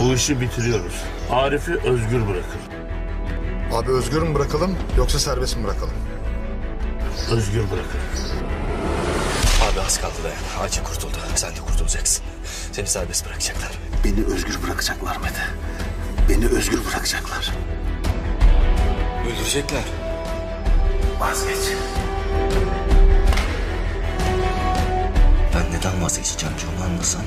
Bu işi bitiriyoruz. Arif'i özgür bırakın. Abi özgür mü bırakalım yoksa serbest mi bırakalım? Özgür bırakın. Abi az kaldı dayan. Ayça kurtuldu. Sen de kurtulacaksın. Seni serbest bırakacaklar. Beni özgür bırakacaklar Mete. Beni özgür bırakacaklar. Öldürecekler. Vazgeç. Ben neden vazgeçeceğim ki onu anlasan.